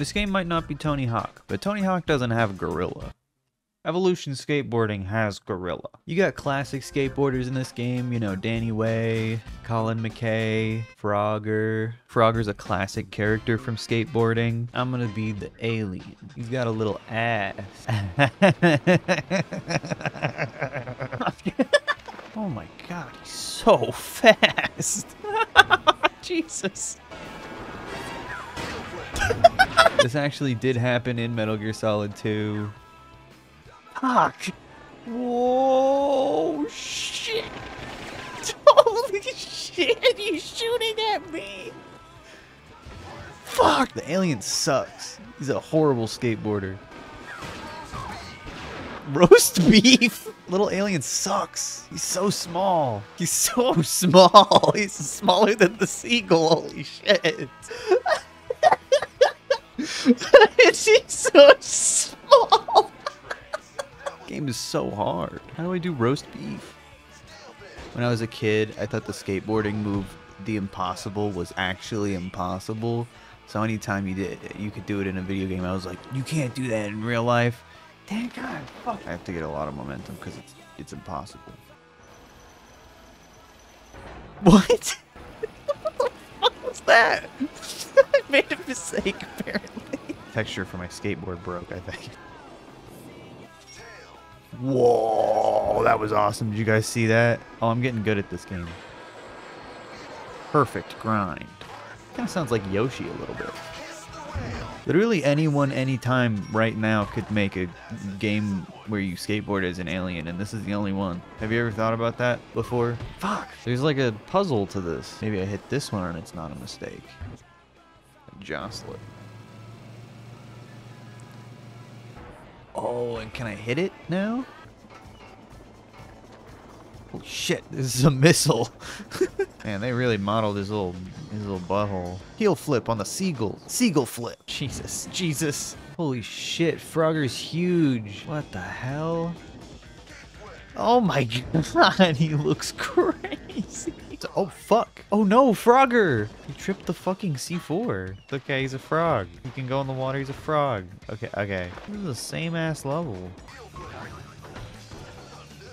This game might not be Tony Hawk, but Tony Hawk doesn't have Gorilla. Evolution Skateboarding has Gorilla. You got classic skateboarders in this game, you know, Danny Way, Colin McKay, Frogger. Frogger's a classic character from skateboarding. I'm gonna be the alien. He's got a little ass. oh my god, he's so fast. Jesus. This actually did happen in Metal Gear Solid 2. Fuck. Whoa, shit. Holy shit, he's shooting at me. Fuck, the alien sucks. He's a horrible skateboarder. Roast beef. Little alien sucks. He's so small. He's so small. He's smaller than the seagull. Holy shit. He's so small. Game is so hard. How do I do roast beef? When I was a kid, I thought the skateboarding move, the impossible, was actually impossible. So anytime you did, you could do it in a video game. I was like, you can't do that in real life. Dang God, fuck. I have to get a lot of momentum because it's it's impossible. What? what the fuck was that? I made a mistake apparently. Texture for my skateboard broke, I think. Whoa, that was awesome. Did you guys see that? Oh, I'm getting good at this game. Perfect grind. Kind of sounds like Yoshi a little bit. Literally anyone, anytime, right now could make a game where you skateboard as an alien, and this is the only one. Have you ever thought about that before? Fuck! There's like a puzzle to this. Maybe I hit this one and it's not a mistake. Jostle it. Oh, and can I hit it now? Holy shit, this is a missile. Man, they really modeled his little his little butthole. Heel flip on the seagull. Seagull flip. Jesus, Jesus. Holy shit, Frogger's huge. What the hell? Oh my god, he looks crazy. Oh fuck. Oh no, Frogger! He tripped the fucking C4. It's okay, he's a frog. He can go in the water, he's a frog. Okay, okay. This is the same ass level.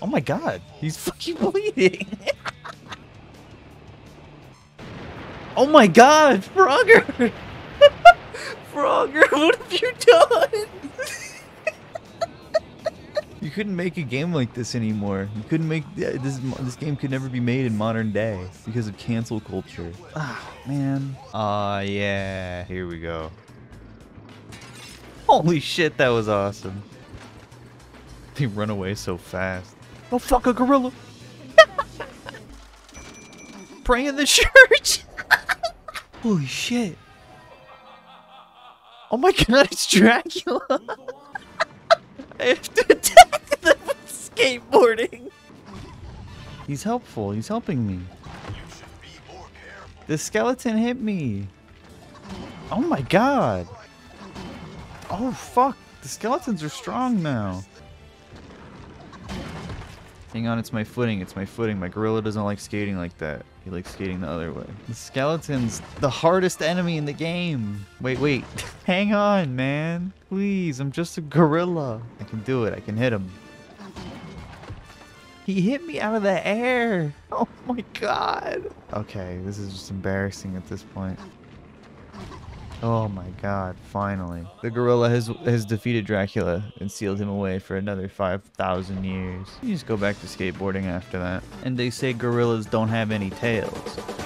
Oh my god, he's fucking bleeding. oh my god, Frogger! Frogger, what have you done? You couldn't make a game like this anymore. You couldn't make this. This game could never be made in modern day because of cancel culture. Ah, man. Ah, uh, yeah. Here we go. Holy shit, that was awesome. They run away so fast. Oh fuck a gorilla. Pray in the church. Holy shit. Oh my god, it's Dracula. I have to He's helpful. He's helping me. The skeleton hit me. Oh my god. Oh fuck. The skeletons are strong now. Hang on, it's my footing, it's my footing. My gorilla doesn't like skating like that. He likes skating the other way. The skeleton's the hardest enemy in the game. Wait, wait. Hang on, man. Please, I'm just a gorilla. I can do it. I can hit him. He hit me out of the air. Oh my god. Okay, this is just embarrassing at this point. Oh my god, finally. The gorilla has has defeated Dracula and sealed him away for another 5,000 years. You just go back to skateboarding after that. And they say gorillas don't have any tails.